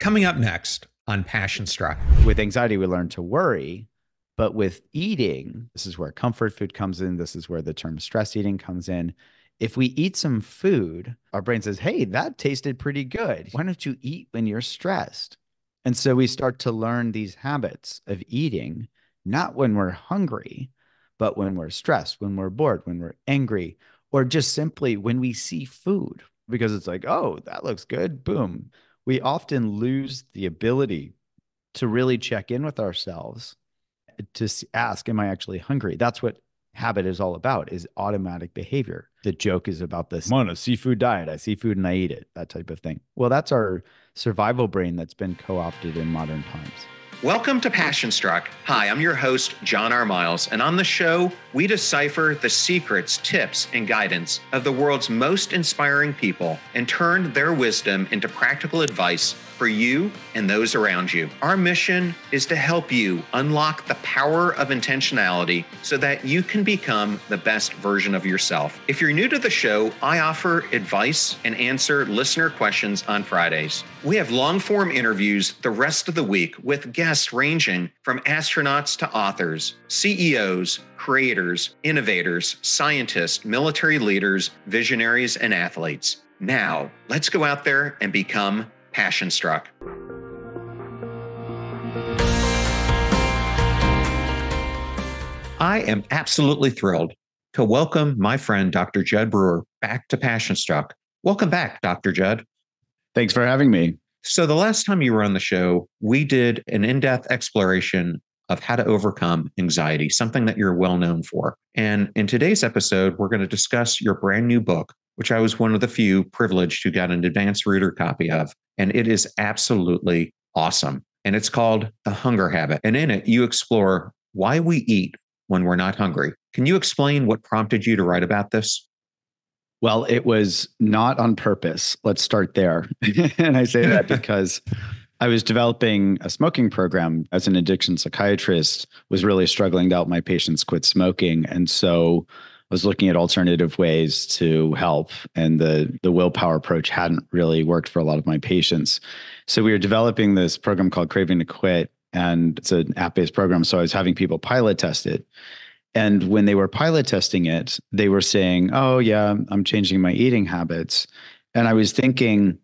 Coming up next on Passion Struck. With anxiety, we learn to worry. But with eating, this is where comfort food comes in. This is where the term stress eating comes in. If we eat some food, our brain says, Hey, that tasted pretty good. Why don't you eat when you're stressed? And so we start to learn these habits of eating, not when we're hungry, but when we're stressed, when we're bored, when we're angry, or just simply when we see food, because it's like, oh, that looks good. Boom. We often lose the ability to really check in with ourselves to ask, am I actually hungry? That's what habit is all about is automatic behavior. The joke is about this I'm on a seafood diet. I see food and I eat it, that type of thing. Well, that's our survival brain that's been co-opted in modern times. Welcome to Passion Struck. Hi, I'm your host, John R. Miles, and on the show, we decipher the secrets, tips, and guidance of the world's most inspiring people and turn their wisdom into practical advice for you and those around you. Our mission is to help you unlock the power of intentionality so that you can become the best version of yourself. If you're new to the show, I offer advice and answer listener questions on Fridays. We have long form interviews the rest of the week with guests ranging from astronauts to authors, CEOs, creators, innovators, scientists, military leaders, visionaries, and athletes. Now, let's go out there and become passion struck. I am absolutely thrilled to welcome my friend, Dr. Jud Brewer, back to Passion Struck. Welcome back, Dr. Jud. Thanks for having me. So, the last time you were on the show, we did an in depth exploration of how to overcome anxiety, something that you're well known for. And in today's episode, we're going to discuss your brand new book, which I was one of the few privileged who got an advanced reader copy of. And it is absolutely awesome. And it's called The Hunger Habit. And in it, you explore why we eat when we're not hungry. Can you explain what prompted you to write about this? Well, it was not on purpose. Let's start there. and I say that because I was developing a smoking program as an addiction psychiatrist, was really struggling to help my patients quit smoking. And so I was looking at alternative ways to help and the the willpower approach hadn't really worked for a lot of my patients. So we were developing this program called craving to quit and it's an app-based program so i was having people pilot test it. And when they were pilot testing it they were saying oh yeah i'm changing my eating habits. And i was thinking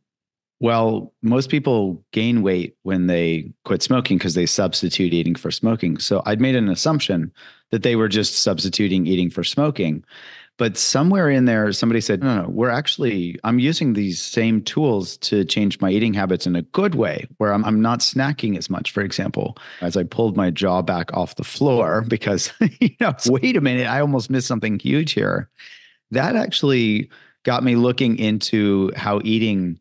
well, most people gain weight when they quit smoking because they substitute eating for smoking. So I'd made an assumption that they were just substituting eating for smoking. But somewhere in there, somebody said, no, no, we're actually, I'm using these same tools to change my eating habits in a good way, where I'm, I'm not snacking as much, for example, as I pulled my jaw back off the floor because, you know, wait a minute, I almost missed something huge here. That actually got me looking into how eating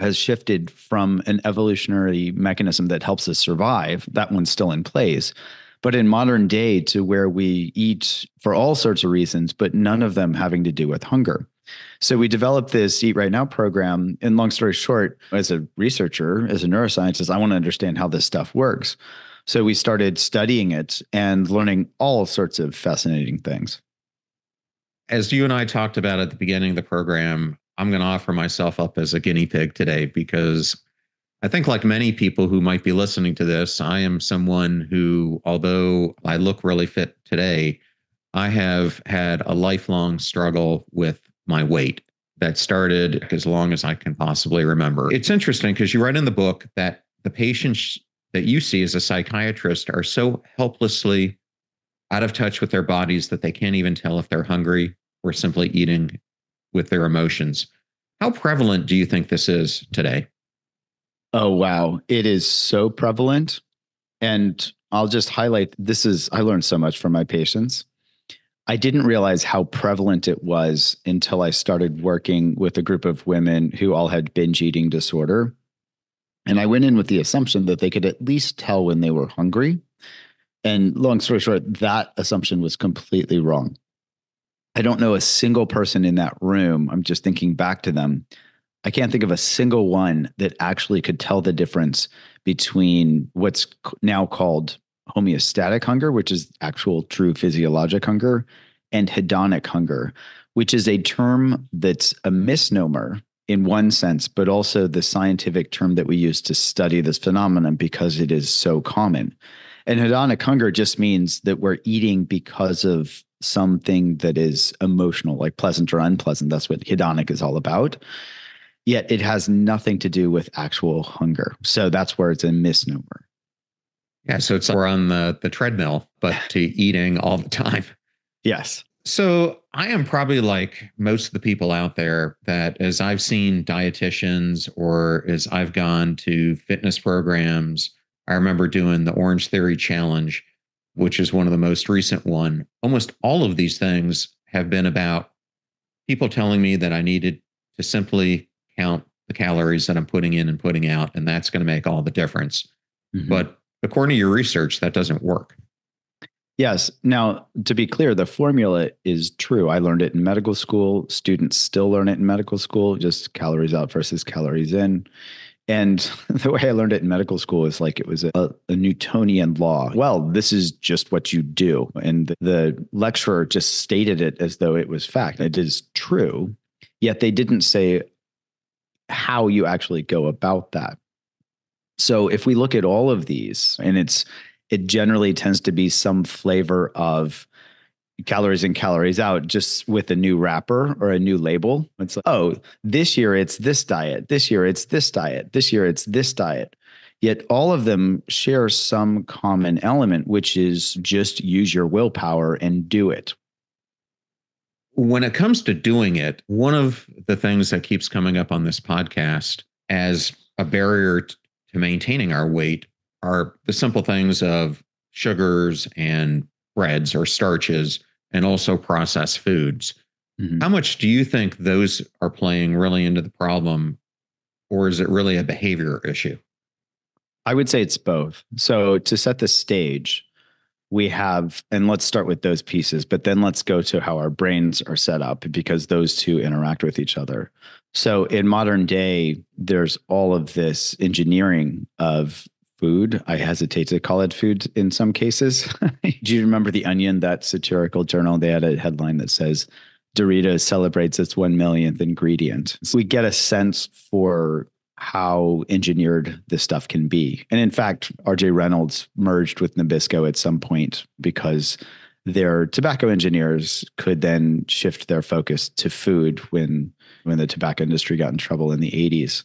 has shifted from an evolutionary mechanism that helps us survive. That one's still in place but in modern day to where we eat for all sorts of reasons, but none of them having to do with hunger. So we developed this Eat Right Now program. And long story short, as a researcher, as a neuroscientist, I want to understand how this stuff works. So we started studying it and learning all sorts of fascinating things. As you and I talked about at the beginning of the program, I'm going to offer myself up as a guinea pig today because I think, like many people who might be listening to this, I am someone who, although I look really fit today, I have had a lifelong struggle with my weight that started as long as I can possibly remember. It's interesting because you write in the book that the patients that you see as a psychiatrist are so helplessly out of touch with their bodies that they can't even tell if they're hungry or simply eating with their emotions. How prevalent do you think this is today? Oh, wow. It is so prevalent. And I'll just highlight this is, I learned so much from my patients. I didn't realize how prevalent it was until I started working with a group of women who all had binge eating disorder. And I went in with the assumption that they could at least tell when they were hungry. And long story short, that assumption was completely wrong. I don't know a single person in that room. I'm just thinking back to them I can't think of a single one that actually could tell the difference between what's now called homeostatic hunger, which is actual true physiologic hunger, and hedonic hunger, which is a term that's a misnomer in one sense, but also the scientific term that we use to study this phenomenon because it is so common. And hedonic hunger just means that we're eating because of something that is emotional, like pleasant or unpleasant. That's what hedonic is all about. Yet it has nothing to do with actual hunger. So that's where it's a misnomer. Yeah. So it's we're on the, the treadmill, but to eating all the time. Yes. So I am probably like most of the people out there that as I've seen dietitians or as I've gone to fitness programs, I remember doing the Orange Theory Challenge, which is one of the most recent one. Almost all of these things have been about people telling me that I needed to simply count the calories that I'm putting in and putting out, and that's going to make all the difference. Mm-hmm. But according to your research, that doesn't work. Yes. Now, to be clear, the formula is true. I learned it in medical school. Students still learn it in medical school, just calories out versus calories in. And the way I learned it in medical school is like it was a, a Newtonian law. Well, this is just what you do. And the, the lecturer just stated it as though it was fact. It is true. Yet they didn't say how you actually go about that. So if we look at all of these, and it's it generally tends to be some flavor of calories in calories out just with a new wrapper or a new label. It's like oh this year it's this diet this year it's this diet this year it's this diet. Yet all of them share some common element which is just use your willpower and do it. When it comes to doing it one of the things that keeps coming up on this podcast as a barrier to maintaining our weight are the simple things of sugars and breads or starches and also processed foods. Mm-hmm. How much do you think those are playing really into the problem, or is it really a behavior issue? I would say it's both. So, to set the stage, we have, and let's start with those pieces, but then let's go to how our brains are set up because those two interact with each other. So, in modern day, there's all of this engineering of food. I hesitate to call it food in some cases. Do you remember The Onion, that satirical journal? They had a headline that says, Doritos celebrates its one millionth ingredient. So we get a sense for how engineered this stuff can be. And in fact, RJ Reynolds merged with Nabisco at some point because their tobacco engineers could then shift their focus to food when when the tobacco industry got in trouble in the 80s.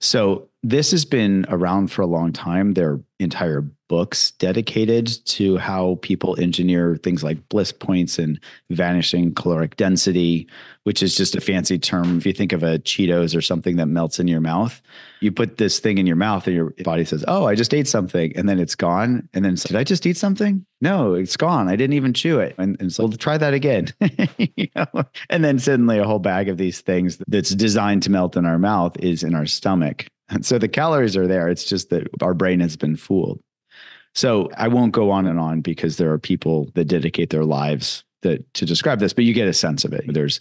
So this has been around for a long time. There are entire books dedicated to how people engineer things like bliss points and vanishing caloric density, which is just a fancy term. If you think of a Cheetos or something that melts in your mouth, you put this thing in your mouth and your body says, Oh, I just ate something. And then it's gone. And then, did I just eat something? No, it's gone. I didn't even chew it. And, and so try that again. you know? And then suddenly a whole bag of these things that's designed to melt in our mouth is in our stomach. And so the calories are there. It's just that our brain has been fooled. So I won't go on and on because there are people that dedicate their lives that to describe this, but you get a sense of it. There's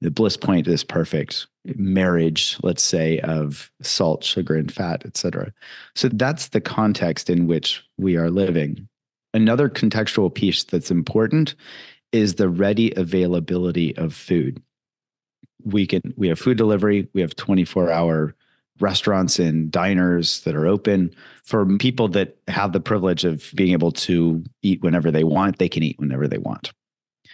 the bliss point is perfect marriage, let's say, of salt, sugar, and fat, et cetera. So that's the context in which we are living. Another contextual piece that's important is the ready availability of food. We can we have food delivery, we have 24 hour restaurants and diners that are open for people that have the privilege of being able to eat whenever they want they can eat whenever they want.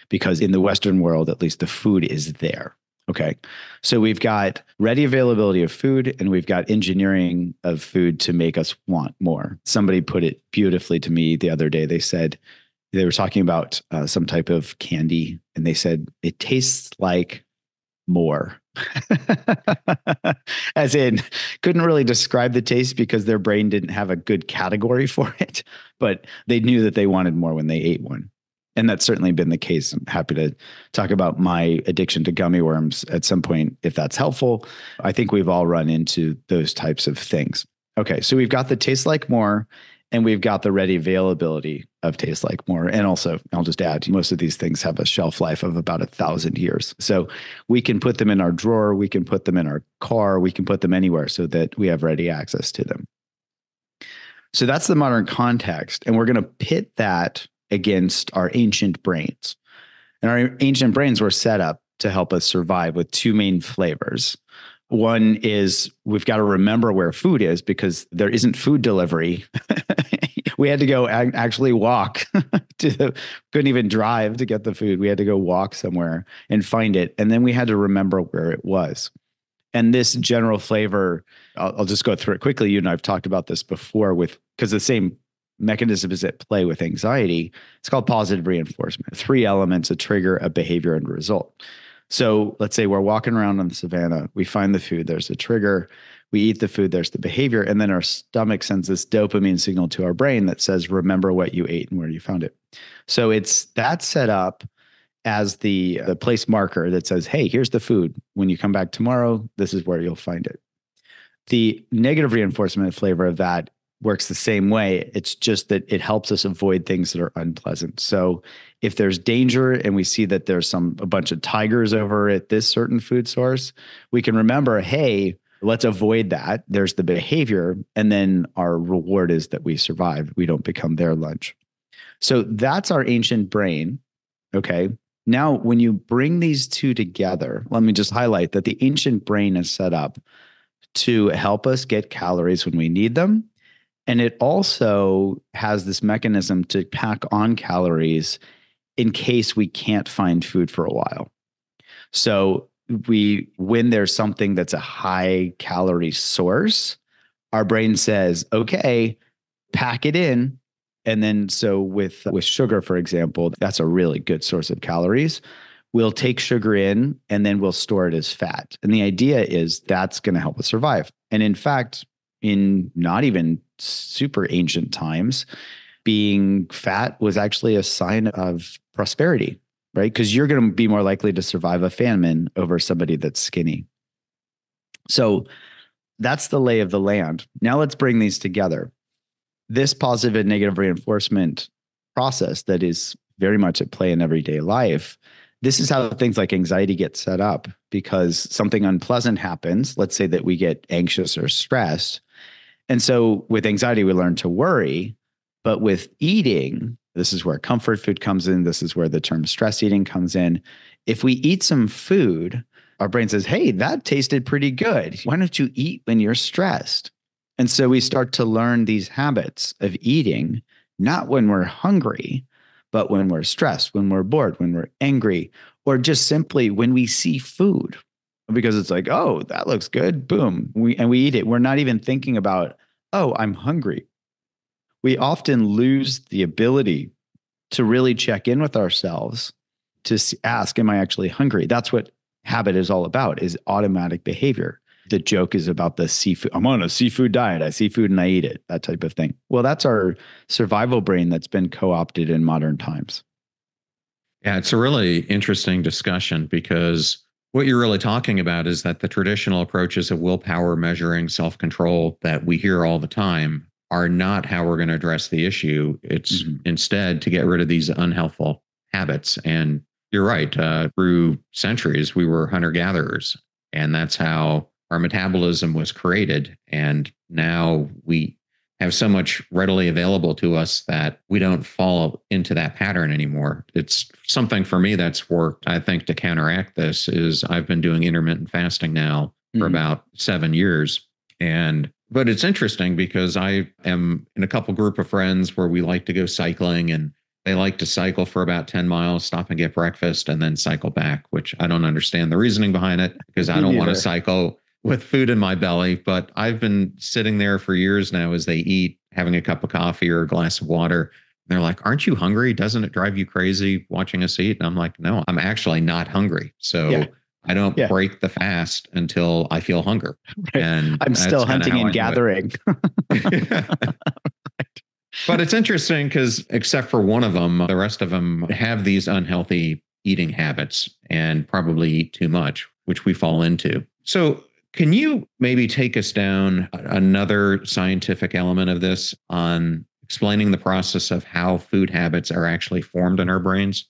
Because in the western world at least the food is there okay? So we've got ready availability of food and we've got engineering of food to make us want more. Somebody put it beautifully to me the other day. They said they were talking about uh, some type of candy and they said it tastes like more As in, couldn't really describe the taste because their brain didn't have a good category for it, but they knew that they wanted more when they ate one. And that's certainly been the case. I'm happy to talk about my addiction to gummy worms at some point if that's helpful. I think we've all run into those types of things. Okay, so we've got the taste like more and we've got the ready availability of taste like more. And also i'll just add most of these things have a shelf life of about a thousand years. So we can put them in our drawer we can put them in our car we can put them anywhere so that we have ready access to them. So that's the modern context. And we're going to pit that against our ancient brains. And our ancient brains were set up to help us survive with two main flavors One is we've got to remember where food is because there isn't food delivery. we had to go actually walk to the, couldn't even drive to get the food. We had to go walk somewhere and find it. And then we had to remember where it was. And this general flavor, I'll, I'll just go through it quickly. You and I've talked about this before with because the same mechanism is at play with anxiety. It's called positive reinforcement. Three elements: a trigger, a behavior, and a result. So let's say we're walking around on the savannah, we find the food, there's a trigger, we eat the food, there's the behavior, and then our stomach sends this dopamine signal to our brain that says, remember what you ate and where you found it. So it's that set up as the the place marker that says, hey, here's the food. When you come back tomorrow, this is where you'll find it. The negative reinforcement flavor of that works the same way. It's just that it helps us avoid things that are unpleasant. So if there's danger and we see that there's some a bunch of tigers over at this certain food source, we can remember, hey, let's avoid that. There's the behavior and then our reward is that we survive. We don't become their lunch. So that's our ancient brain. Okay. Now, when you bring these two together, let me just highlight that the ancient brain is set up to help us get calories when we need them and it also has this mechanism to pack on calories in case we can't find food for a while. So we when there's something that's a high calorie source, our brain says, "Okay, pack it in." And then so with with sugar for example, that's a really good source of calories. We'll take sugar in and then we'll store it as fat. And the idea is that's going to help us survive. And in fact, in not even super ancient times, being fat was actually a sign of prosperity, right? Because you're going to be more likely to survive a famine over somebody that's skinny. So that's the lay of the land. Now let's bring these together. This positive and negative reinforcement process that is very much at play in everyday life. This is how things like anxiety get set up because something unpleasant happens. Let's say that we get anxious or stressed and so with anxiety, we learn to worry. But with eating, this is where comfort food comes in. This is where the term stress eating comes in. If we eat some food, our brain says, Hey, that tasted pretty good. Why don't you eat when you're stressed? And so we start to learn these habits of eating, not when we're hungry, but when we're stressed, when we're bored, when we're angry, or just simply when we see food because it's like, oh, that looks good. Boom. We and we eat it. We're not even thinking about, oh, I'm hungry. We often lose the ability to really check in with ourselves to ask, am I actually hungry? That's what habit is all about, is automatic behavior. The joke is about the seafood. I'm on a seafood diet. I see food and I eat it, that type of thing. Well, that's our survival brain that's been co opted in modern times. Yeah, it's a really interesting discussion because what you're really talking about is that the traditional approaches of willpower, measuring, self control that we hear all the time are not how we're going to address the issue. It's mm-hmm. instead to get rid of these unhealthful habits. And you're right. Uh, through centuries, we were hunter gatherers, and that's how our metabolism was created. And now we have so much readily available to us that we don't fall into that pattern anymore. It's something for me that's worked, I think, to counteract this is I've been doing intermittent fasting now for mm-hmm. about seven years. And but it's interesting because I am in a couple group of friends where we like to go cycling and they like to cycle for about 10 miles, stop and get breakfast, and then cycle back, which I don't understand the reasoning behind it because I don't want to cycle with food in my belly, but I've been sitting there for years now as they eat, having a cup of coffee or a glass of water. And they're like, Aren't you hungry? Doesn't it drive you crazy watching us eat? And I'm like, No, I'm actually not hungry. So yeah. I don't yeah. break the fast until I feel hunger. Right. And I'm still hunting and gathering. But it's interesting because, except for one of them, the rest of them have these unhealthy eating habits and probably eat too much, which we fall into. So, can you maybe take us down another scientific element of this on explaining the process of how food habits are actually formed in our brains?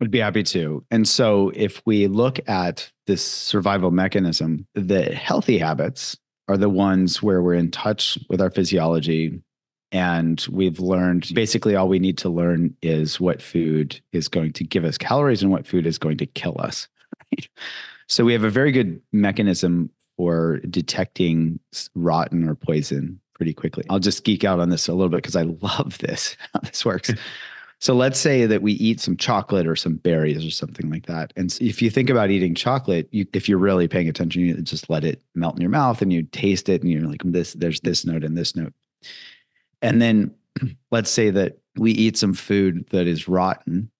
Would be happy to. And so, if we look at this survival mechanism, the healthy habits are the ones where we're in touch with our physiology. And we've learned basically all we need to learn is what food is going to give us calories and what food is going to kill us. So, we have a very good mechanism or detecting rotten or poison pretty quickly. I'll just geek out on this a little bit because I love this, how this works. so let's say that we eat some chocolate or some berries or something like that. And if you think about eating chocolate, you, if you're really paying attention, you just let it melt in your mouth and you taste it and you're like, this, there's this note and this note. And then let's say that we eat some food that is rotten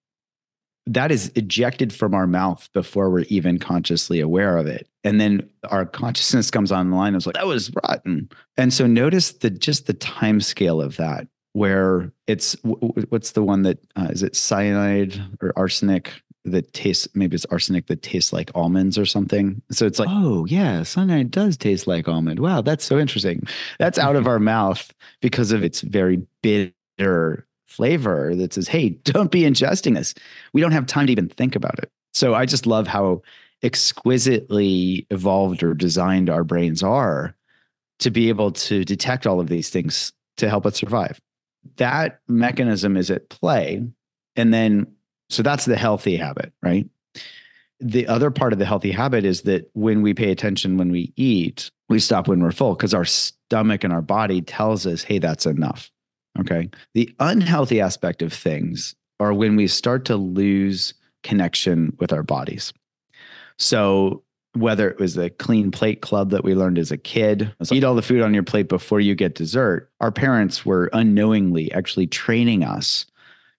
that is ejected from our mouth before we're even consciously aware of it. And then our consciousness comes online and it's like, that was rotten. And so notice the just the time scale of that, where it's what's the one that uh, is it cyanide or arsenic that tastes maybe it's arsenic that tastes like almonds or something. So it's like, oh yeah, cyanide does taste like almond. Wow, that's so interesting. That's out of our mouth because of its very bitter flavor that says, hey, don't be ingesting this. We don't have time to even think about it. So I just love how exquisitely evolved or designed our brains are to be able to detect all of these things to help us survive. That mechanism is at play. And then, so that's the healthy habit, right? The other part of the healthy habit is that when we pay attention when we eat, we stop when we're full because our stomach and our body tells us, hey, that's enough. Okay. The unhealthy aspect of things are when we start to lose connection with our bodies. So, whether it was the clean plate club that we learned as a kid, eat all the food on your plate before you get dessert, our parents were unknowingly actually training us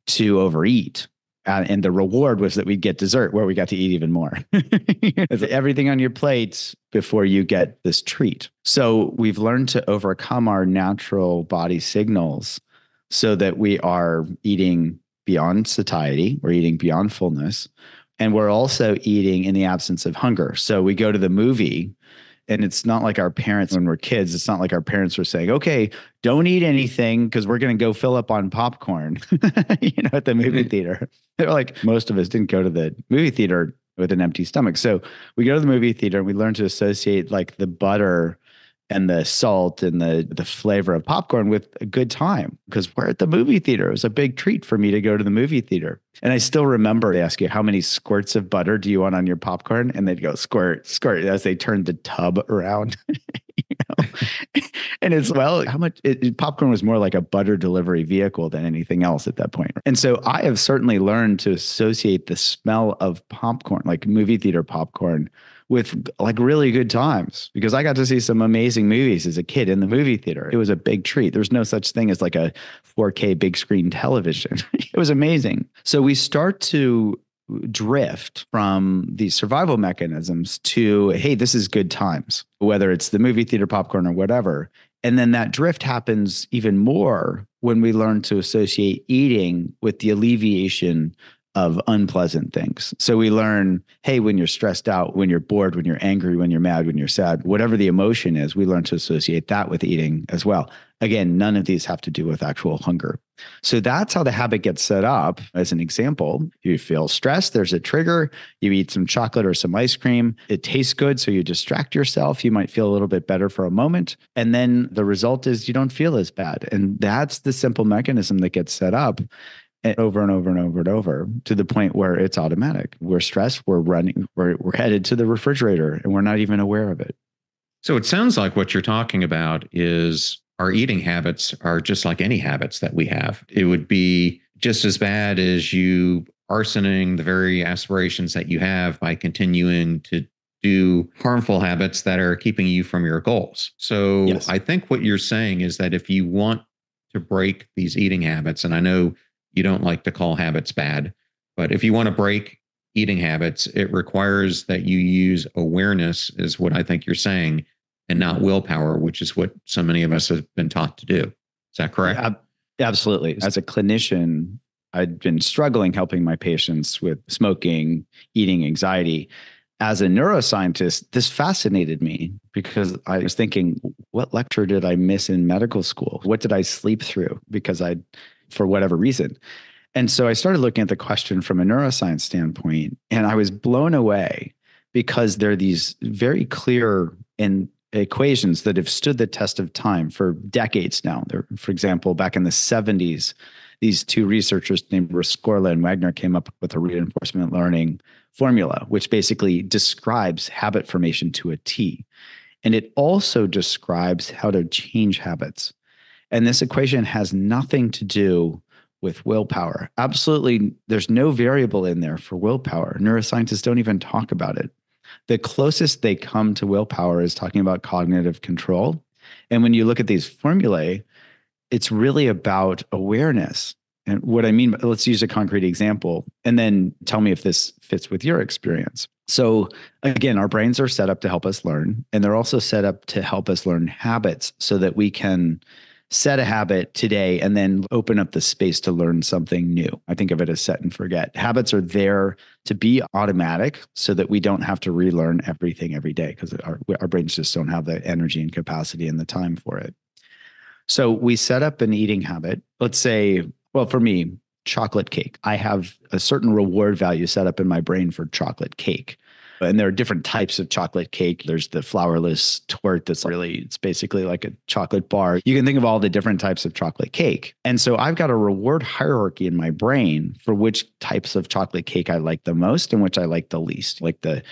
to overeat. Uh, and the reward was that we'd get dessert where we got to eat even more. Everything on your plate before you get this treat. So we've learned to overcome our natural body signals so that we are eating beyond satiety, we're eating beyond fullness, and we're also eating in the absence of hunger. So we go to the movie and it's not like our parents when we're kids it's not like our parents were saying okay don't eat anything because we're going to go fill up on popcorn. You know at the movie theater. They're like most of us didn't go to the movie theater with an empty stomach. So we go to the movie theater and we learn to associate like the butter and the salt and the the flavor of popcorn with a good time because we're at the movie theater. It was a big treat for me to go to the movie theater. And I still remember they ask you how many squirts of butter do you want on your popcorn, and they'd go squirt, squirt as they turned the tub around. you know? and it's well, how much it, popcorn was more like a butter delivery vehicle than anything else at that point. And so I have certainly learned to associate the smell of popcorn, like movie theater popcorn with like really good times because I got to see some amazing movies as a kid in the movie theater. It was a big treat. There's no such thing as like a 4K big screen television. it was amazing. So we start to drift from these survival mechanisms to hey this is good times whether it's the movie theater popcorn or whatever and then that drift happens even more when we learn to associate eating with the alleviation of unpleasant things. So we learn, hey, when you're stressed out, when you're bored, when you're angry, when you're mad, when you're sad, whatever the emotion is, we learn to associate that with eating as well. Again, none of these have to do with actual hunger. So that's how the habit gets set up. As an example, you feel stressed, there's a trigger, you eat some chocolate or some ice cream, it tastes good, so you distract yourself, you might feel a little bit better for a moment, and then the result is you don't feel as bad. And that's the simple mechanism that gets set up over and over and over and over to the point where it's automatic. We're stressed, we're running, we're, we're headed to the refrigerator and we're not even aware of it. So it sounds like what you're talking about is our eating habits are just like any habits that we have. It would be just as bad as you arsoning the very aspirations that you have by continuing to do harmful habits that are keeping you from your goals. So yes. I think what you're saying is that if you want to break these eating habits, and I know you don't like to call habits bad. But if you want to break eating habits, it requires that you use awareness, is what I think you're saying, and not willpower, which is what so many of us have been taught to do. Is that correct? Yeah, absolutely. As a clinician, I'd been struggling helping my patients with smoking, eating anxiety. As a neuroscientist, this fascinated me because I was thinking, what lecture did I miss in medical school? What did I sleep through? Because I for whatever reason. And so I started looking at the question from a neuroscience standpoint, and I was blown away because there are these very clear and equations that have stood the test of time for decades now. There, for example, back in the 70s, these two researchers named Rescorla and Wagner came up with a reinforcement learning formula, which basically describes habit formation to a T. And it also describes how to change habits. And this equation has nothing to do with willpower. Absolutely, there's no variable in there for willpower. Neuroscientists don't even talk about it. The closest they come to willpower is talking about cognitive control. And when you look at these formulae, it's really about awareness. And what I mean, let's use a concrete example and then tell me if this fits with your experience. So, again, our brains are set up to help us learn, and they're also set up to help us learn habits so that we can set a habit today and then open up the space to learn something new. I think of it as set and forget. Habits are there to be automatic so that we don't have to relearn everything every day because our, our brains just don't have the energy and capacity and the time for it. So we set up an eating habit. Let's say, well, for me, chocolate cake. I have a certain reward value set up in my brain for chocolate cake. And there are different types of chocolate cake. There's the flourless torte that's really, it's basically like a chocolate bar. You can think of all the different types of chocolate cake. And so I've got a reward hierarchy in my brain for which types of chocolate cake I like the most and which I like the least. Like the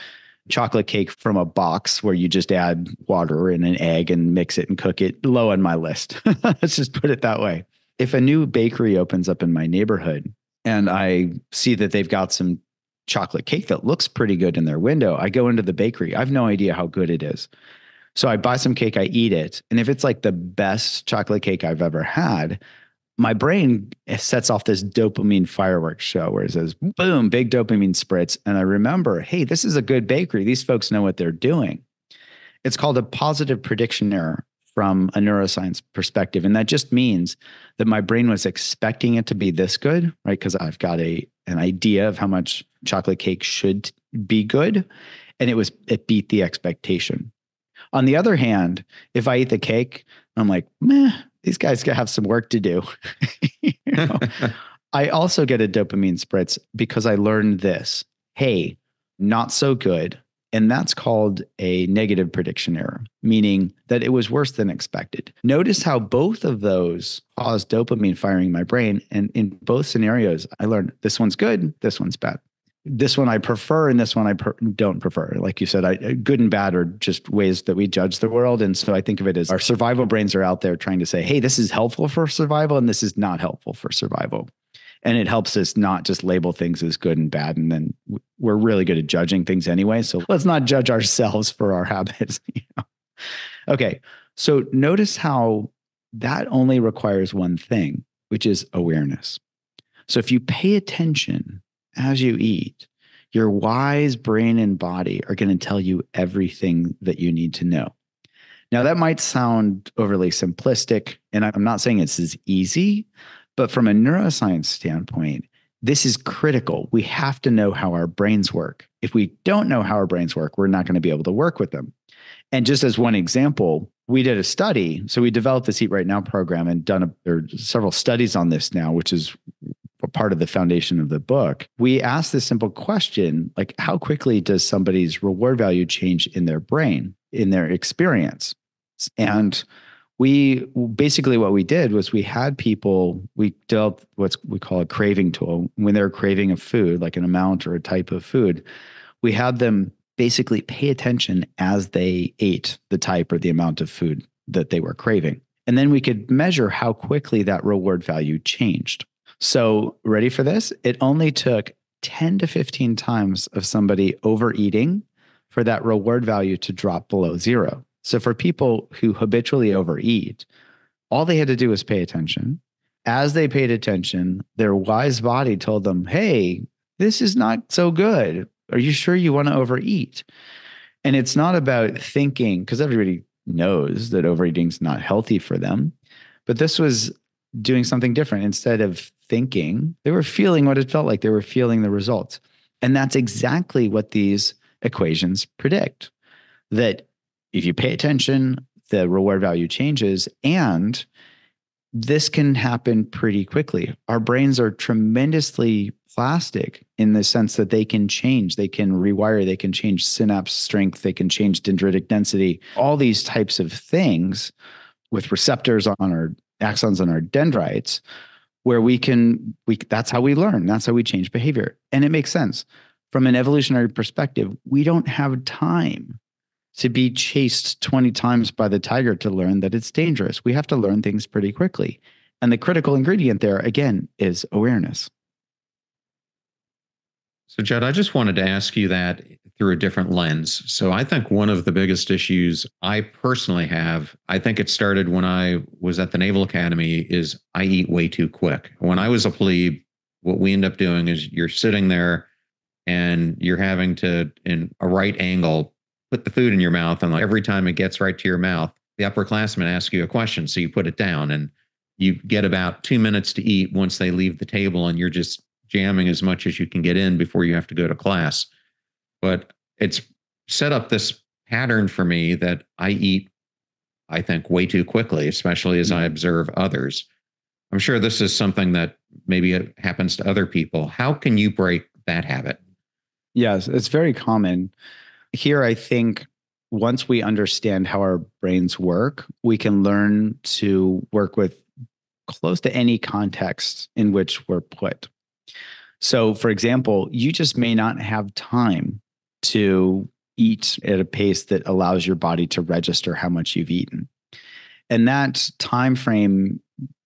chocolate cake from a box where you just add water and an egg and mix it and cook it low on my list. Let's just put it that way. If a new bakery opens up in my neighborhood and I see that they've got some chocolate cake that looks pretty good in their window. I go into the bakery. I have no idea how good it is. So I buy some cake, I eat it. And if it's like the best chocolate cake I've ever had, my brain sets off this dopamine fireworks show where it says, boom, big dopamine spritz. And I remember, hey, this is a good bakery. These folks know what they're doing. It's called a positive prediction error from a neuroscience perspective. And that just means that my brain was expecting it to be this good, right? Because I've got a an idea of how much chocolate cake should be good. And it was it beat the expectation. On the other hand, if I eat the cake, I'm like, meh, these guys gotta have some work to do. I also get a dopamine spritz because I learned this. Hey, not so good. And that's called a negative prediction error, meaning that it was worse than expected. Notice how both of those caused dopamine firing in my brain. And in both scenarios, I learned this one's good, this one's bad. This one I prefer, and this one I per- don't prefer. Like you said, I, uh, good and bad are just ways that we judge the world. And so I think of it as our survival brains are out there trying to say, hey, this is helpful for survival, and this is not helpful for survival and it helps us not just label things as good and bad and then we're really good at judging things anyway so let's not judge ourselves for our habits you know? okay so notice how that only requires one thing which is awareness so if you pay attention as you eat your wise brain and body are going to tell you everything that you need to know now that might sound overly simplistic and i'm not saying it's as easy but from a neuroscience standpoint, this is critical. We have to know how our brains work. If we don't know how our brains work, we're not going to be able to work with them. And just as one example, we did a study. So we developed this Eat Right Now program and done a, there are several studies on this now, which is part of the foundation of the book. We asked this simple question like, how quickly does somebody's reward value change in their brain, in their experience? And we basically what we did was we had people we developed what's we call a craving tool. When they're craving a food like an amount or a type of food we had them basically pay attention as they ate the type or the amount of food that they were craving. And then we could measure how quickly that reward value changed. So ready for this? It only took 10 to 15 times of somebody overeating for that reward value to drop below zero so for people who habitually overeat, all they had to do was pay attention. As they paid attention, their wise body told them, Hey, this is not so good. Are you sure you want to overeat? And it's not about thinking, because everybody knows that overeating is not healthy for them. But this was doing something different. Instead of thinking, they were feeling what it felt like. They were feeling the results. And that's exactly what these equations predict that if you pay attention, the reward value changes. And this can happen pretty quickly. Our brains are tremendously plastic in the sense that they can change, they can rewire, they can change synapse strength, they can change dendritic density, all these types of things with receptors on our axons and our dendrites where we can we that's how we learn that's how we change behavior and it makes sense from an evolutionary perspective we don't have time to be chased 20 times by the tiger to learn that it's dangerous. We have to learn things pretty quickly. And the critical ingredient there, again, is awareness. So, Jud, I just wanted to ask you that through a different lens. So, I think one of the biggest issues I personally have, I think it started when I was at the Naval Academy, is I eat way too quick. When I was a plebe, what we end up doing is you're sitting there and you're having to, in a right angle, put the food in your mouth. And like every time it gets right to your mouth, the upperclassmen ask you a question. So you put it down and you get about two minutes to eat once they leave the table and you're just jamming as much as you can get in before you have to go to class. But it's set up this pattern for me that I eat, I think, way too quickly, especially as I mm-hmm. observe others. I'm sure this is something that maybe it happens to other people. How can you break that habit? Yes, it's very common. Here, I think once we understand how our brains work, we can learn to work with close to any context in which we're put. So, for example, you just may not have time to eat at a pace that allows your body to register how much you've eaten. And that time frame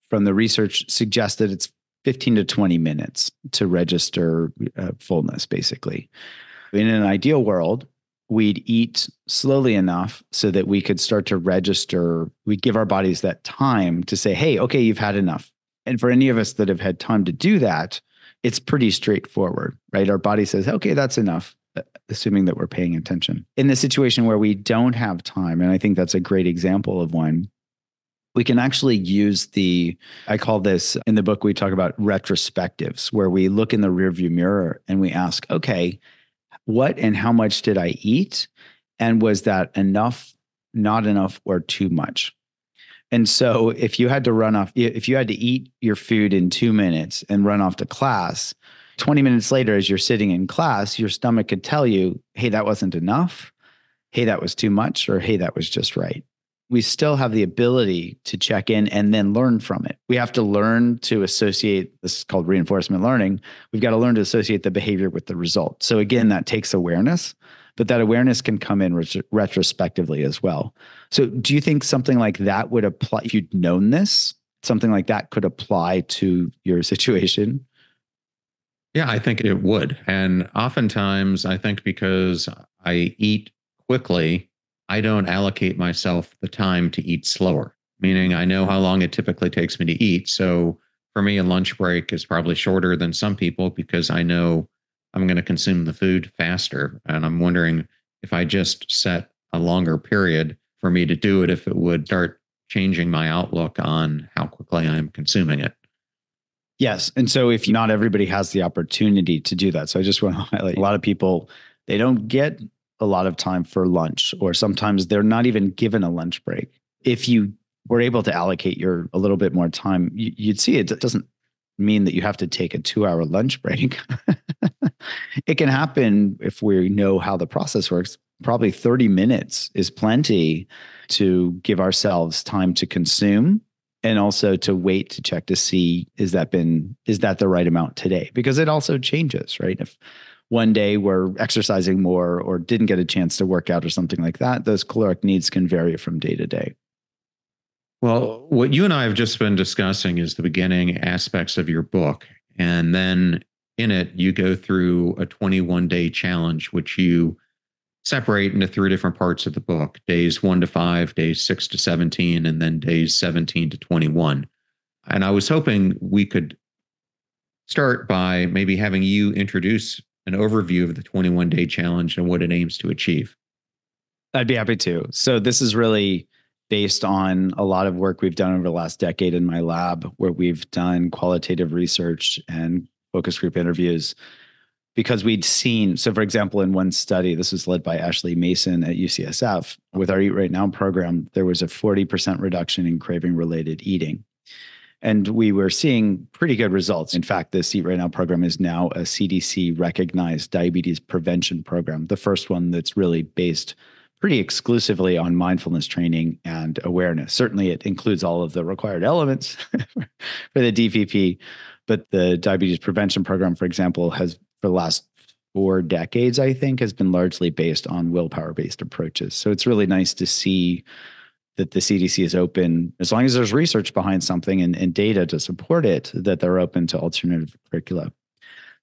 from the research suggests that it's 15 to 20 minutes to register uh, fullness, basically. In an ideal world, we'd eat slowly enough so that we could start to register. We'd give our bodies that time to say, hey, okay, you've had enough. And for any of us that have had time to do that, it's pretty straightforward, right? Our body says, okay, that's enough, uh, assuming that we're paying attention. In the situation where we don't have time, and I think that's a great example of one, we can actually use the, I call this in the book, we talk about retrospectives, where we look in the rearview mirror and we ask, okay, what and how much did I eat? And was that enough, not enough, or too much? And so if you had to run off, if you had to eat your food in two minutes and run off to class, 20 minutes later, as you're sitting in class, your stomach could tell you, hey, that wasn't enough. Hey, that was too much. Or hey, that was just right. We still have the ability to check in and then learn from it. We have to learn to associate, this is called reinforcement learning. We've got to learn to associate the behavior with the result. So, again, that takes awareness but that awareness can come in ret- retrospectively as well. So, do you think something like that would apply if you'd known this? Something like that could apply to your situation? Yeah, I think it would. And oftentimes, I think because I eat quickly, I don't allocate myself the time to eat slower, meaning I know how long it typically takes me to eat. So, for me, a lunch break is probably shorter than some people because I know I'm going to consume the food faster. And I'm wondering if I just set a longer period for me to do it, if it would start changing my outlook on how quickly I'm consuming it. Yes. And so if not everybody has the opportunity to do that. So I just want to highlight a lot of people, they don't get a lot of time for lunch, or sometimes they're not even given a lunch break. If you were able to allocate your a little bit more time, you, would see it doesn't mean that you have to take a two hour lunch break. it can happen if we know how the process works. Probably 30 minutes is plenty to give ourselves time to consume and also to wait to check to see is that been is that the right amount today because it also changes right if one day we're exercising more or didn't get a chance to work out or something like that those caloric needs can vary from day to day well, what you and I have just been discussing is the beginning aspects of your book. And then in it, you go through a 21 day challenge, which you separate into three different parts of the book days one to five, days six to 17, and then days 17 to 21. And I was hoping we could start by maybe having you introduce an overview of the 21 day challenge and what it aims to achieve. I'd be happy to. So, this is really based on a lot of work we've done over the last decade in my lab, where we've done qualitative research and focus group interviews. Because we'd seen, so for example, in one study, this was led by Ashley Mason at UCSF, with our Eat Right Now program, there was a 40% reduction in craving related eating. And we were seeing pretty good results. In fact, the Eat Right Now program is now a CDC recognized diabetes prevention program, the first one that's really based pretty exclusively on mindfulness training and awareness. Certainly, it includes all of the required elements for the DPP, but the diabetes prevention program, for example, has for the last four decades, I think, has been largely based on willpower based approaches. So it's really nice to see that the CDC is open, as long as there's research behind something and, and data to support it, that they're open to alternative curricula.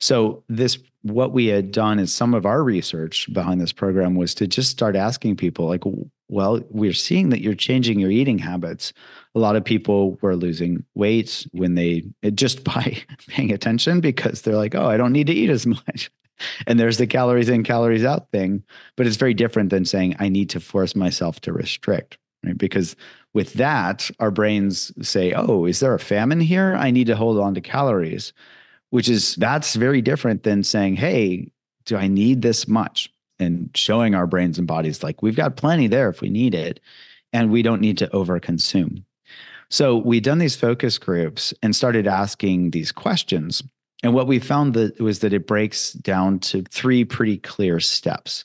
So this what we had done is some of our research behind this program was to just start asking people like well we're seeing that you're changing your eating habits. A lot of people were losing weight when they just by paying attention because they're like oh i don't need to eat as much. And there's the calories in calories out thing but it's very different than saying i need to force myself to restrict right because with that our brains say oh is there a famine here i need to hold on to calories which is that's very different than saying, hey, do I need this much? And showing our brains and bodies like we've got plenty there if we need it, and we don't need to overconsume. So we done these focus groups and started asking these questions. And what we found that was that it breaks down to three pretty clear steps.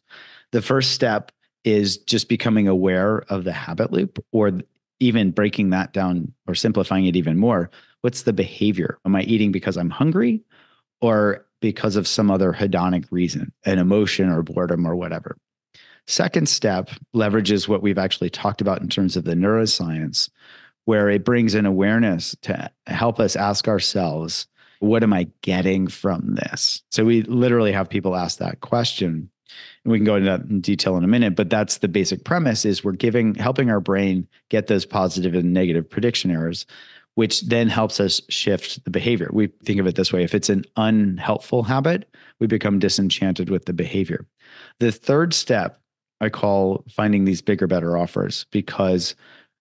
The first step is just becoming aware of the habit loop or even breaking that down or simplifying it even more what's the behavior? Am I eating because I'm hungry or because of some other hedonic reason, an emotion or boredom or whatever? Second step leverages what we've actually talked about in terms of the neuroscience, where it brings in awareness to help us ask ourselves, what am I getting from this? So we literally have people ask that question. And we can go into that in detail in a minute, but that's the basic premise is we're giving helping our brain get those positive and negative prediction errors which then helps us shift the behavior. We think of it this way if it's an unhelpful habit, we become disenchanted with the behavior. The third step I call finding these bigger, better offers because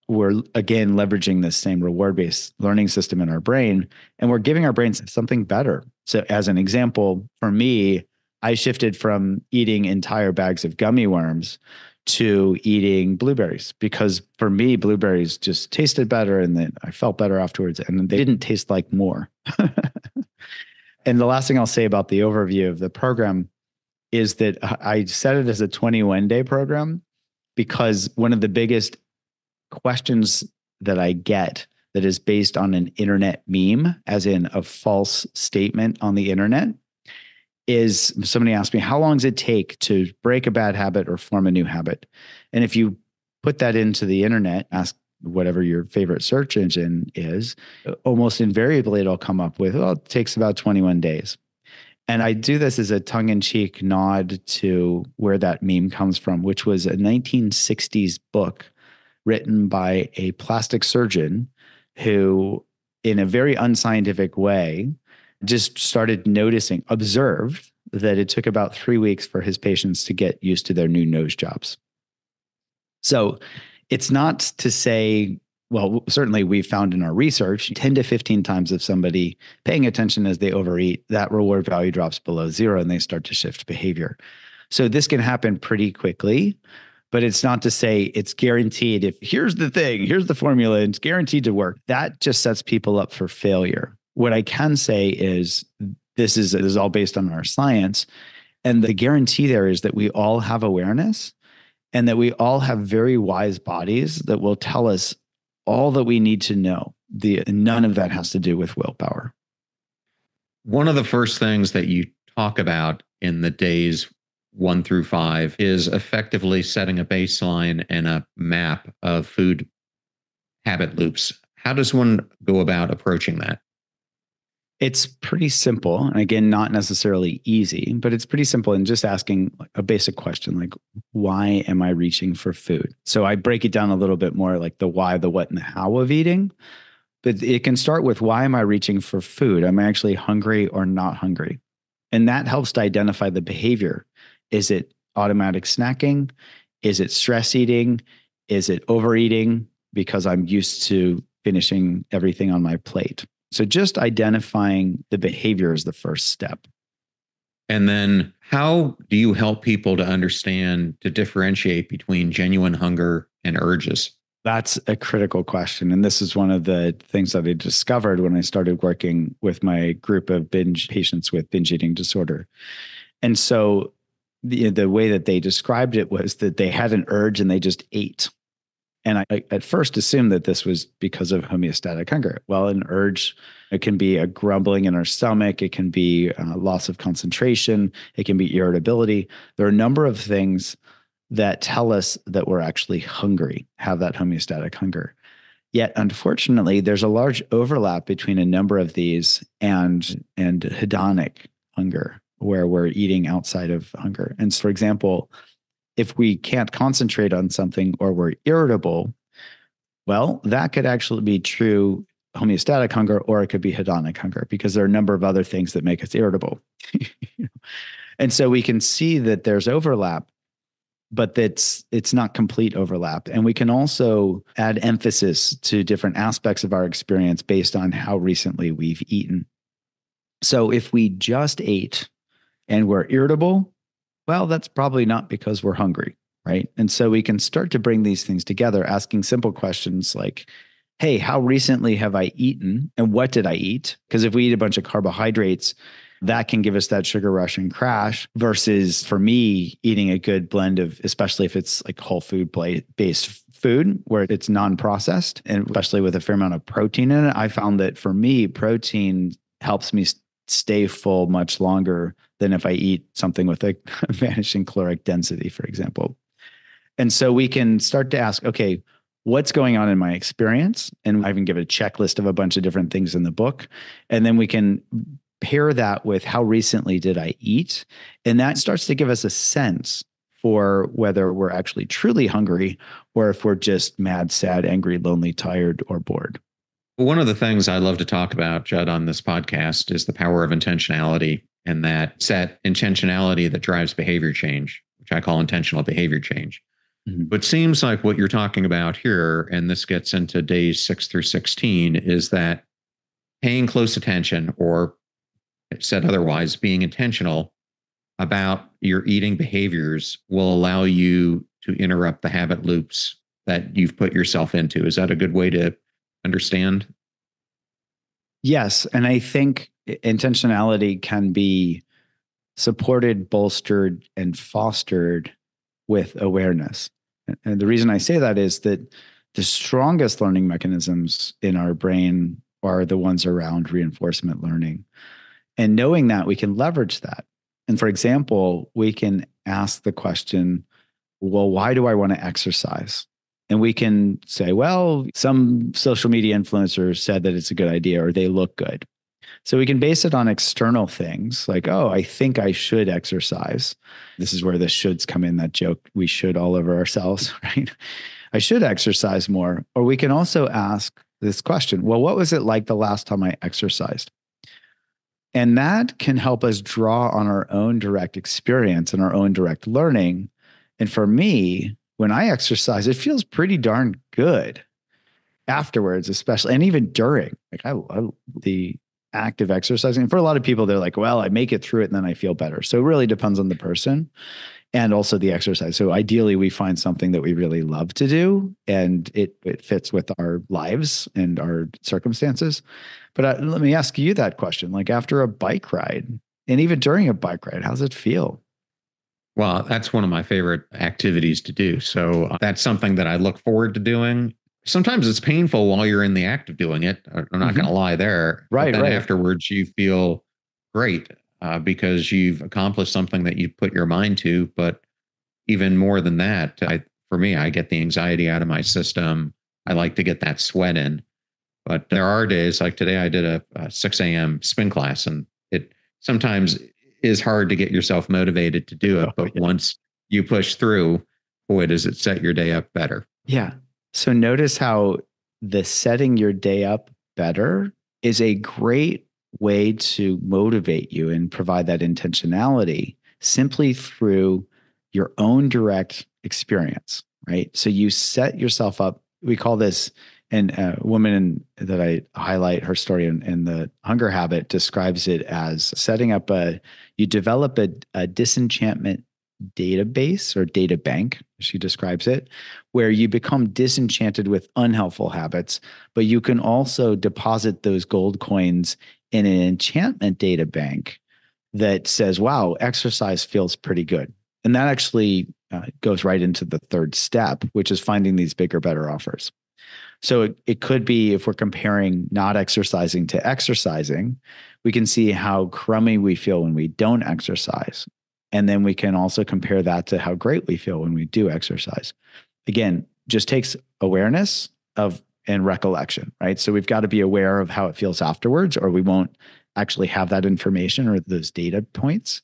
we're again leveraging this same reward based learning system in our brain and we're giving our brains something better. So, as an example, for me, I shifted from eating entire bags of gummy worms to eating blueberries because for me blueberries just tasted better and then I felt better afterwards and they didn't taste like more. and the last thing I'll say about the overview of the program is that I set it as a 21 day program because one of the biggest questions that I get that is based on an internet meme as in a false statement on the internet is somebody asked me, how long does it take to break a bad habit or form a new habit? And if you put that into the internet, ask whatever your favorite search engine is, almost invariably it'll come up with, well, it takes about 21 days. And I do this as a tongue in cheek nod to where that meme comes from, which was a 1960s book written by a plastic surgeon who, in a very unscientific way, just started noticing, observed that it took about three weeks for his patients to get used to their new nose jobs. So it's not to say, well, certainly we found in our research 10 to 15 times of somebody paying attention as they overeat, that reward value drops below zero and they start to shift behavior. So this can happen pretty quickly, but it's not to say it's guaranteed. If here's the thing, here's the formula, it's guaranteed to work. That just sets people up for failure what I can say is this is, this is all based on our science. And the guarantee there is that we all have awareness and that we all have very wise bodies that will tell us all that we need to know. The none of that has to do with willpower. One of the first things that you talk about in the days one through five is effectively setting a baseline and a map of food habit loops. How does one go about approaching that? It's pretty simple. And again, not necessarily easy, but it's pretty simple and just asking a basic question like, why am I reaching for food? So I break it down a little bit more like the why, the what, and the how of eating. But it can start with why am I reaching for food? Am I actually hungry or not hungry? And that helps to identify the behavior. Is it automatic snacking? Is it stress eating? Is it overeating because I'm used to finishing everything on my plate? So just identifying the behavior is the first step. And then how do you help people to understand to differentiate between genuine hunger and urges? That's a critical question. And this is one of the things that I discovered when I started working with my group of binge patients with binge eating disorder. And so the, the way that they described it was that they had an urge and they just ate. And I, I at first assumed that this was because of homeostatic hunger. Well, an urge, it can be a grumbling in our stomach, it can be uh, loss of concentration, it can be irritability. There are a number of things that tell us that we're actually hungry, have that homeostatic hunger. Yet, unfortunately, there's a large overlap between a number of these and and hedonic hunger, where we're eating outside of hunger. And for example, if we can't concentrate on something or we're irritable, well, that could actually be true homeostatic hunger or it could be hedonic hunger because there are a number of other things that make us irritable. and so we can see that there's overlap but that's it's not complete overlap and we can also add emphasis to different aspects of our experience based on how recently we've eaten so if we just ate and we're irritable well, that's probably not because we're hungry, right? And so we can start to bring these things together, asking simple questions like, hey, how recently have I eaten and what did I eat? Because if we eat a bunch of carbohydrates, that can give us that sugar rush and crash versus for me eating a good blend of especially if it's like whole food based food where it's non-processed and especially with a fair amount of protein in it i found that for me protein helps me stay full much longer than if I eat something with a vanishing caloric density, for example. And so we can start to ask, okay, what's going on in my experience? And I even give a checklist of a bunch of different things in the book. And then we can pair that with how recently did I eat? And that starts to give us a sense for whether we're actually truly hungry or if we're just mad, sad, angry, lonely, tired, or bored. One of the things I love to talk about, Jud, on this podcast is the power of intentionality and that set intentionality that drives behavior change, which I call intentional behavior change. Mm-hmm. But seems like what you're talking about here, and this gets into days six through 16, is that paying close attention, or said otherwise, being intentional about your eating behaviors will allow you to interrupt the habit loops that you've put yourself into. Is that a good way to understand? Yes. And I think intentionality can be supported, bolstered, and fostered with awareness. And the reason I say that is that the strongest learning mechanisms in our brain are the ones around reinforcement learning. And knowing that, we can leverage that. And for example, we can ask the question, well, why do I want to exercise? And we can say, well, some social media influencers said that it's a good idea or they look good. So we can base it on external things like, oh, I think I should exercise. This is where the shoulds come in, that joke we should all over ourselves, right? I should exercise more. Or we can also ask this question well, what was it like the last time I exercised? And that can help us draw on our own direct experience and our own direct learning. And for me, when I exercise, it feels pretty darn good afterwards, especially, and even during. Like I love the active exercising. For a lot of people, they're like, well, I make it through it and then I feel better. So it really depends on the person and also the exercise. So ideally, we find something that we really love to do and it, it fits with our lives and our circumstances. But uh, let me ask you that question like after a bike ride and even during a bike ride, how's it feel? Well, that's one of my favorite activities to do. So uh, that's something that I look forward to doing. Sometimes it's painful while you're in the act of doing it. I'm not mm-hmm. going to lie there. Right. But then right. afterwards, you feel great uh, because you've accomplished something that you put your mind to. But even more than that, I, for me, I get the anxiety out of my system. I like to get that sweat in. But there are days like today, I did a, a 6 a.m. spin class, and it sometimes is hard to get yourself motivated to do it. Oh, but yeah. once you push through, boy, does it set your day up better. Yeah. So notice how the setting your day up better is a great way to motivate you and provide that intentionality simply through your own direct experience, right? So you set yourself up. We call this and a woman that I highlight her story in, in, the hunger habit describes it as setting up a you develop a, a disenchantment database or data bank she describes it where you become disenchanted with unhelpful habits but you can also deposit those gold coins in an enchantment data bank that says wow exercise feels pretty good and that actually uh, goes right into the third step, which is finding these bigger, better offers. So it, it could be if we're comparing not exercising to exercising, we can see how crummy we feel when we don't exercise. And then we can also compare that to how great we feel when we do exercise. Again, just takes awareness of and recollection, right? So we've got to be aware of how it feels afterwards, or we won't actually have that information or those data points.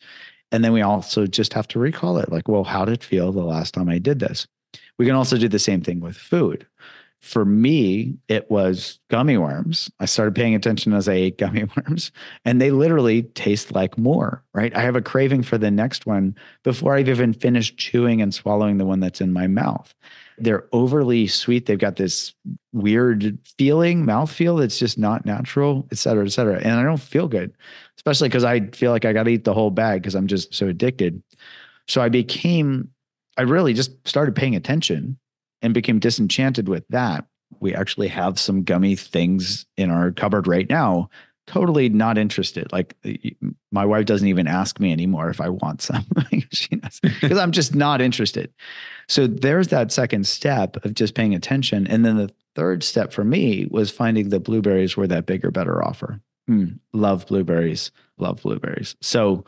And then we also just have to recall it like, well, how did it feel the last time I did this? We can also do the same thing with food. For me, it was gummy worms. I started paying attention as I ate gummy worms, and they literally taste like more, right? I have a craving for the next one before I've even finished chewing and swallowing the one that's in my mouth. They're overly sweet. They've got this weird feeling, mouth feel that's just not natural, et cetera, et cetera. And I don't feel good, especially because I feel like I got to eat the whole bag because I'm just so addicted. So I became, I really just started paying attention and became disenchanted with that. We actually have some gummy things in our cupboard right now. Totally not interested. Like my wife doesn't even ask me anymore if I want some because I'm just not interested. So there's that second step of just paying attention. And then the third step for me was finding the blueberries were that bigger, better offer. Mm, love blueberries, love blueberries. So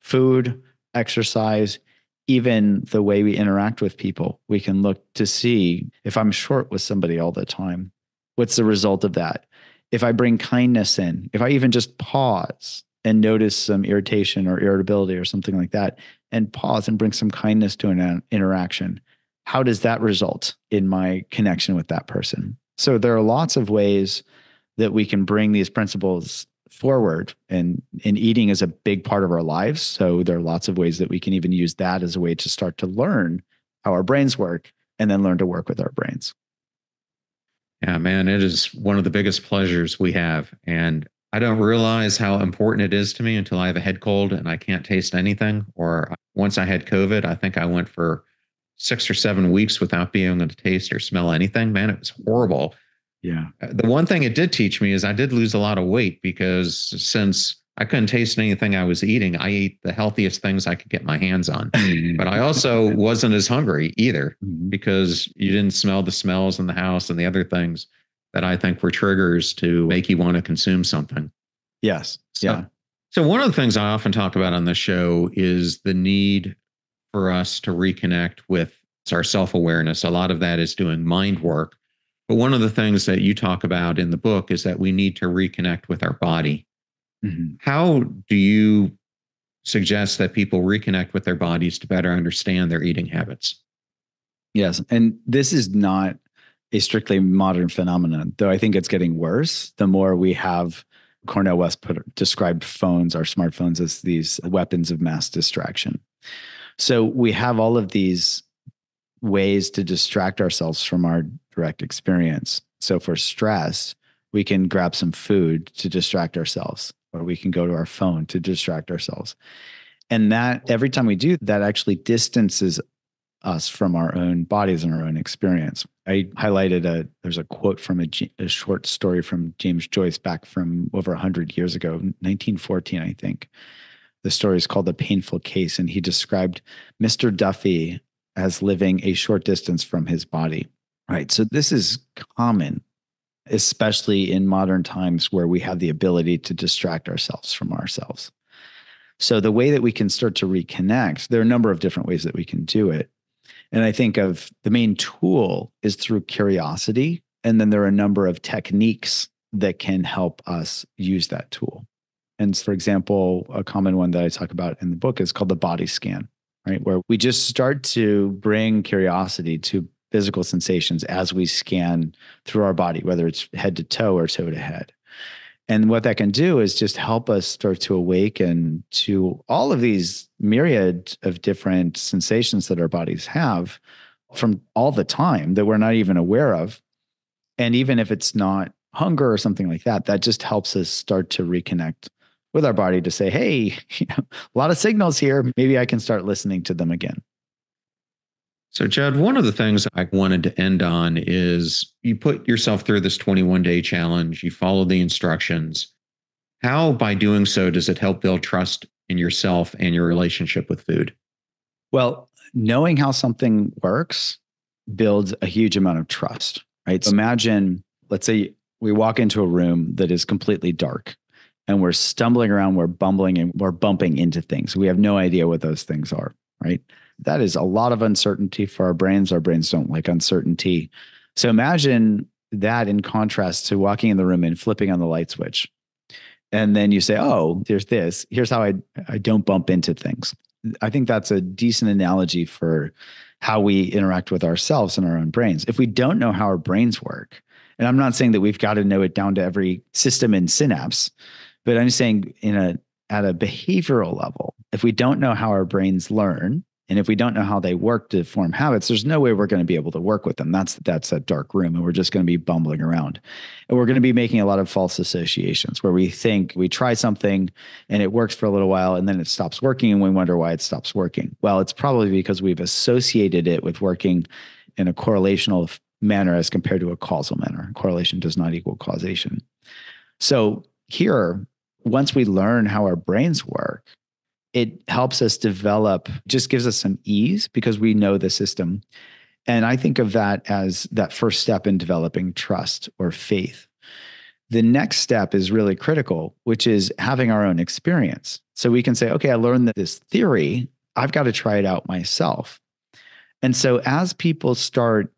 food, exercise, even the way we interact with people, we can look to see if I'm short with somebody all the time, what's the result of that? If I bring kindness in, if I even just pause and notice some irritation or irritability or something like that, and pause and bring some kindness to an uh, interaction, how does that result in my connection with that person? So there are lots of ways that we can bring these principles forward and and eating is a big part of our lives. So there are lots of ways that we can even use that as a way to start to learn how our brains work and then learn to work with our brains. Yeah man it is one of the biggest pleasures we have. And i don't realize how important it is to me until i have a head cold and i can't taste anything or once i had covid i think i went for six or seven weeks without being able to taste or smell anything. Man it was horrible yeah. Uh, the one thing it did teach me is I did lose a lot of weight because since I couldn't taste anything I was eating, I ate the healthiest things I could get my hands on. but I also wasn't as hungry either mm-hmm. because you didn't smell the smells in the house and the other things that I think were triggers to make you want to consume something. Yes. So, yeah. So one of the things I often talk about on the show is the need for us to reconnect with our self-awareness. A lot of that is doing mind work but one of the things that you talk about in the book is that we need to reconnect with our body. Mm-hmm. How do you suggest that people reconnect with their bodies to better understand their eating habits? Yes. And this is not a strictly modern phenomenon, though I think it's getting worse the more we have Cornel West put, described phones, our smartphones, as these weapons of mass distraction. So we have all of these ways to distract ourselves from our direct experience. So for stress, we can grab some food to distract ourselves, or we can go to our phone to distract ourselves. And that every time we do that actually distances us from our own bodies and our own experience. I highlighted a there's a quote from a, a short story from James Joyce back from over 100 years ago, 1914 I think. The story is called The Painful Case and he described Mr. Duffy as living a short distance from his body. Right. So this is common, especially in modern times where we have the ability to distract ourselves from ourselves. So the way that we can start to reconnect, there are a number of different ways that we can do it. And I think of the main tool is through curiosity. And then there are a number of techniques that can help us use that tool. And for example, a common one that I talk about in the book is called the body scan, right? Where we just start to bring curiosity to physical sensations as we scan through our body, whether it's head to toe or toe to head. And what that can do is just help us start to awaken to all of these myriad of different sensations that our bodies have from all the time that we're not even aware of. And even if it's not hunger or something like that, that just helps us start to reconnect with our body to say, hey, you know, a lot of signals here. Maybe I can start listening to them again. So, Jud, one of the things I wanted to end on is you put yourself through this 21 day challenge, you follow the instructions. How, by doing so, does it help build trust in yourself and your relationship with food? Well, knowing how something works builds a huge amount of trust, right? So imagine, let's say we walk into a room that is completely dark and we're stumbling around, we're bumbling and we're bumping into things. We have no idea what those things are, right? That is a lot of uncertainty for our brains. Our brains don't like uncertainty. So imagine that in contrast to walking in the room and flipping on the light switch. And then you say, oh, there's this. Here's how I, I don't bump into things. I think that's a decent analogy for how we interact with ourselves and our own brains. If we don't know how our brains work, and I'm not saying that we've got to know it down to every system and synapse, but I'm saying in a at a behavioral level, if we don't know how our brains learn, and if we don't know how they work to form habits, there's no way we're going to be able to work with them. That's that's a dark room, and we're just going to be bumbling around, and we're going to be making a lot of false associations where we think we try something and it works for a little while, and then it stops working, and we wonder why it stops working. Well, it's probably because we've associated it with working in a correlational manner as compared to a causal manner. Correlation does not equal causation. So here, once we learn how our brains work, it helps us develop, just gives us some ease because we know the system. And I think of that as that first step in developing trust or faith. The next step is really critical, which is having our own experience. So we can say, okay, I learned this theory. I've got to try it out myself. And so as people start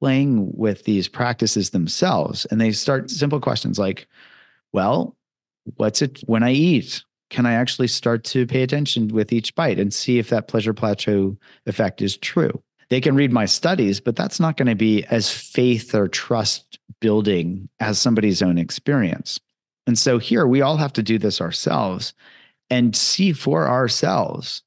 playing with these practices themselves and they start simple questions like, well, what's it when I eat? can I actually start to pay attention with each bite and see if that pleasure plateau effect is true? They can read my studies, but that's not going to be as faith or trust building as somebody's own experience. And so here we all have to do this ourselves and see for ourselves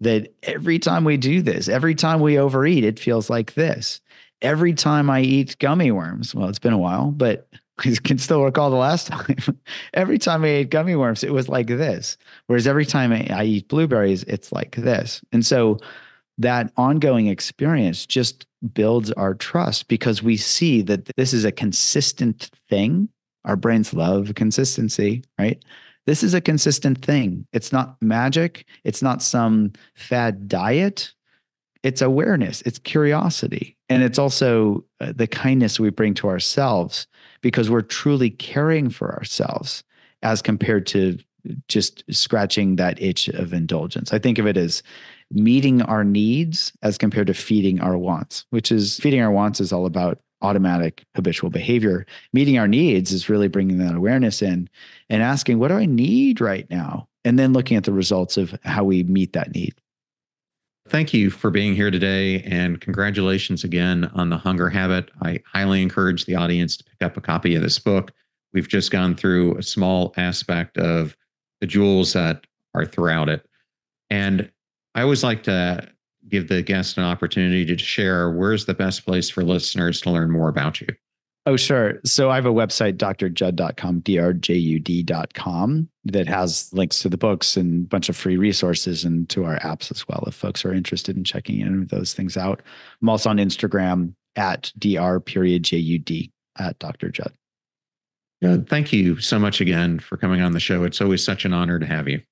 that every time we do this, every time we overeat, it feels like this. Every time I eat gummy worms, well, it's been a while, but I can still recall the last time. every time I ate gummy worms, it was like this. Whereas every time I, I eat blueberries, it's like this. And so that ongoing experience just builds our trust because we see that this is a consistent thing. Our brains love consistency, right? This is a consistent thing. It's not magic. It's not some fad diet. It's awareness, it's curiosity. And it's also uh, the kindness we bring to ourselves because we're truly caring for ourselves as compared to just scratching that itch of indulgence. I think of it as meeting our needs as compared to feeding our wants, which is feeding our wants is all about automatic habitual behavior. Meeting our needs is really bringing that awareness in and asking, what do I need right now? And then looking at the results of how we meet that need. Thank you for being here today and congratulations again on the hunger habit. I highly encourage the audience to pick up a copy of this book. We've just gone through a small aspect of the jewels that are throughout it. And I always like to give the guest an opportunity to share where's the best place for listeners to learn more about you. Oh, sure. So I have a website, drjud.com, drjud.com, that has links to the books and a bunch of free resources and to our apps as well, if folks are interested in checking any of those things out. I'm also on Instagram at dr period jud at Dr. Jud. Yeah, thank you so much again for coming on the show. It's always such an honor to have you.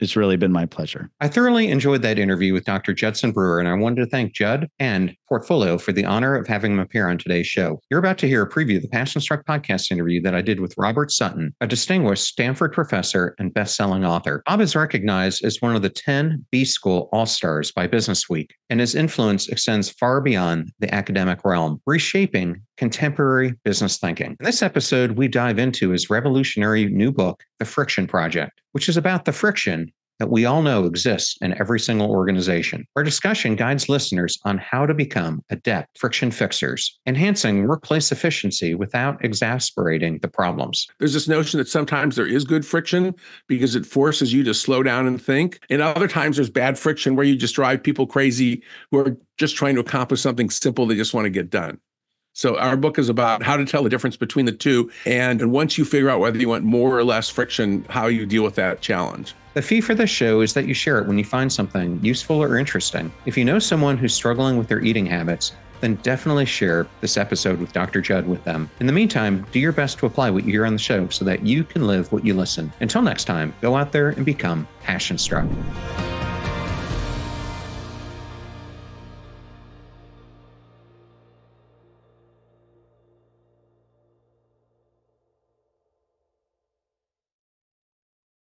It's really been my pleasure. I thoroughly enjoyed that interview with Dr. Judson Brewer, and I wanted to thank Jud and Portfolio for the honor of having him appear on today's show. You're about to hear a preview of the Passion Struck podcast interview that I did with Robert Sutton, a distinguished Stanford professor and best-selling author. Bob is recognized as one of the 10 B School All-Stars by Business Week, and his influence extends far beyond the academic realm, reshaping contemporary business thinking. In this episode, we dive into his revolutionary new book, The Friction Project, which is about the friction that we all know exists in every single organization. Our discussion guides listeners on how to become adept friction fixers, enhancing workplace efficiency without exasperating the problems. There's this notion that sometimes there is good friction because it forces you to slow down and think. And other times there's bad friction where you just drive people crazy who are just trying to accomplish something simple they just want to get done. So our book is about how to tell the difference between the two. And, and once you figure out whether you want more or less friction, how you deal with that challenge. The fee for this show is that you share it when you find something useful or interesting. If you know someone who's struggling with their eating habits, then definitely share this episode with Dr. Jud with them. In the meantime, do your best to apply what you hear on the show so that you can live what you listen. Until next time, go out there and become passion struck.